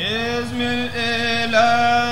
اسم الإله